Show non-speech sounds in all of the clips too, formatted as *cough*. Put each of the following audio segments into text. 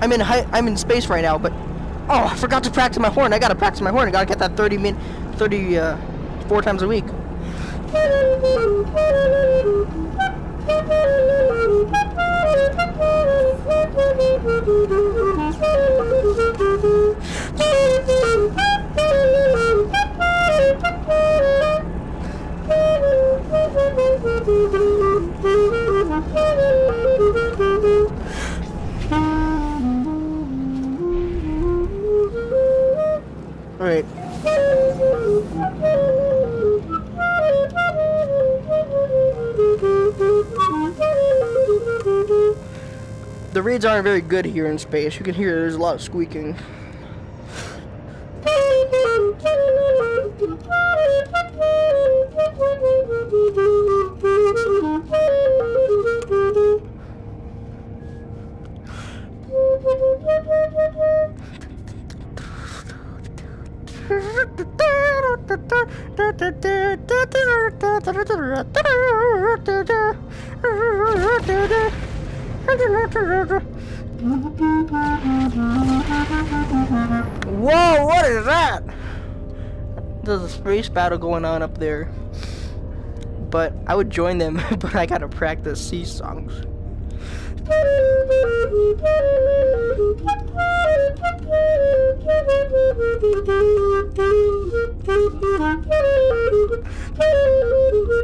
I'm in I'm in space right now, but oh, I forgot to practice my horn. I gotta practice my horn. I gotta get that 30 min, 30 uh, four times a week. *laughs* All right. The reeds aren't very good here in space. You can hear there's a lot of squeaking. *laughs* Whoa, what is that? There's a space battle going on up there. But I would join them, *laughs* but I gotta practice sea songs. *laughs*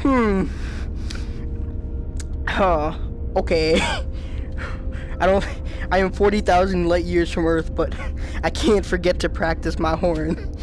Hmm. Huh. Okay. *laughs* I don't. I am 40,000 light years from Earth, but *laughs* I can't forget to practice my horn.